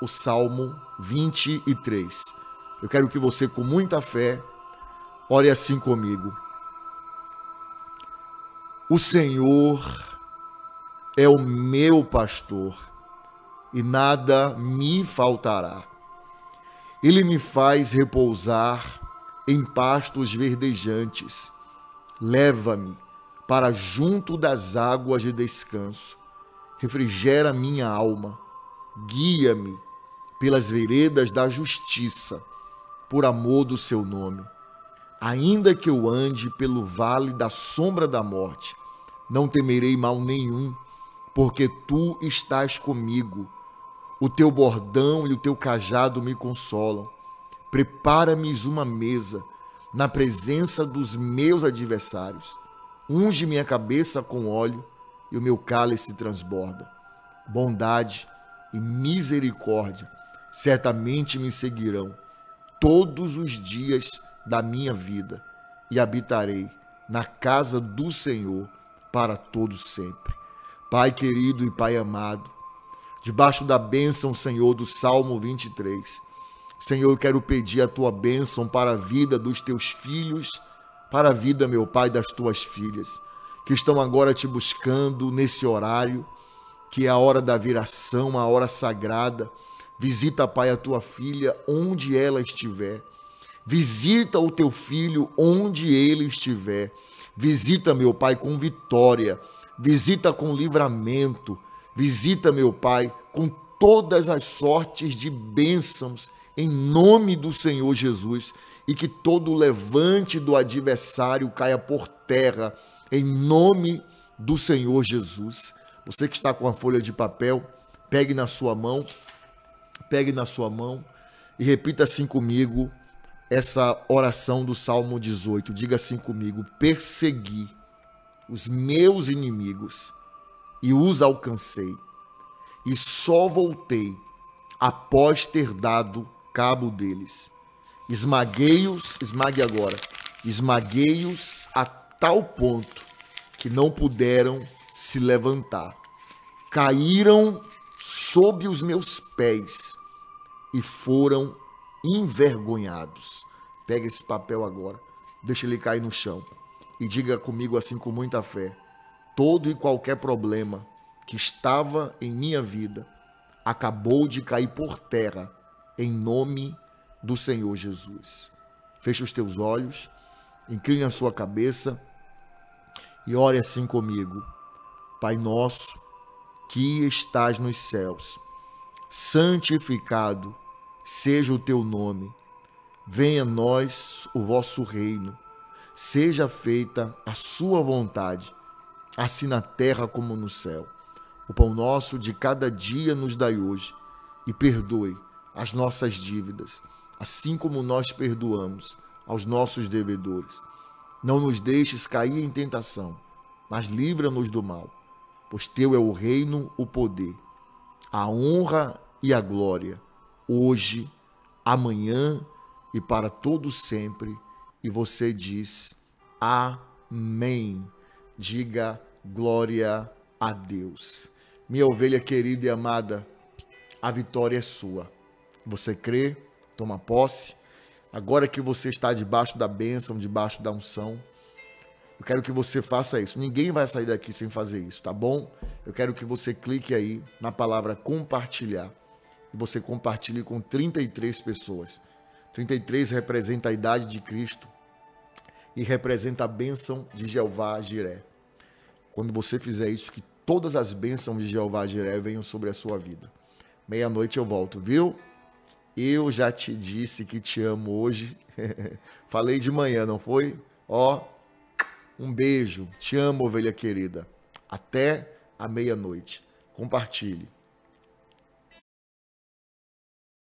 o Salmo 23. Eu quero que você, com muita fé, ore assim comigo. O Senhor é o meu pastor e nada me faltará. Ele me faz repousar em pastos verdejantes. Leva-me para junto das águas de descanso. Refrigera minha alma. Guia-me pelas veredas da justiça, por amor do seu nome. Ainda que eu ande pelo vale da sombra da morte, não temerei mal nenhum, porque tu estás comigo. O teu bordão e o teu cajado me consolam. Prepara-me uma mesa na presença dos meus adversários. Unge minha cabeça com óleo e o meu cálice transborda. Bondade e misericórdia certamente me seguirão todos os dias da minha vida e habitarei na casa do Senhor para todos sempre. Pai querido e Pai amado, debaixo da bênção, Senhor, do Salmo 23, Senhor, eu quero pedir a tua bênção para a vida dos teus filhos, para a vida, meu Pai, das tuas filhas, que estão agora te buscando nesse horário, que é a hora da viração, a hora sagrada. Visita, Pai, a tua filha onde ela estiver. Visita o teu filho onde ele estiver. Visita, meu Pai, com vitória. Visita com livramento. Visita, meu Pai, com todas as sortes de bênçãos em nome do Senhor Jesus e que todo levante do adversário caia por terra em nome do Senhor Jesus. Você que está com a folha de papel, pegue na sua mão, pegue na sua mão e repita assim comigo essa oração do Salmo 18. Diga assim comigo: persegui os meus inimigos e os alcancei, e só voltei após ter dado cabo deles. Esmaguei-os, esmague agora, esmaguei-os a tal ponto que não puderam se levantar. Caíram sob os meus pés e foram envergonhados. Pega esse papel agora, deixa ele cair no chão e diga comigo assim com muita fé: todo e qualquer problema que estava em minha vida acabou de cair por terra em nome do Senhor Jesus. Feche os teus olhos, incline a sua cabeça e ore assim comigo. Pai nosso, que estás nos céus, santificado seja o teu nome Venha a nós o vosso reino, seja feita a sua vontade, assim na terra como no céu. O pão nosso de cada dia nos dai hoje, e perdoe as nossas dívidas, assim como nós perdoamos aos nossos devedores. Não nos deixes cair em tentação, mas livra-nos do mal, pois teu é o reino, o poder, a honra e a glória, hoje, amanhã e para todo sempre. E você diz amém. Diga glória a Deus. Minha ovelha querida e amada, a vitória é sua. Você crê, toma posse. Agora que você está debaixo da bênção, debaixo da unção, eu quero que você faça isso. Ninguém vai sair daqui sem fazer isso, tá bom? Eu quero que você clique aí na palavra compartilhar e você compartilhe com 33 pessoas. 33 representa a idade de Cristo e representa a bênção de Jeová Jiré. Quando você fizer isso, que todas as bênçãos de Jeová Jiré venham sobre a sua vida. Meia-noite eu volto, viu? Eu já te disse que te amo hoje. Falei de manhã, não foi? Ó, um beijo. Te amo, ovelha querida. Até a meia-noite. Compartilhe.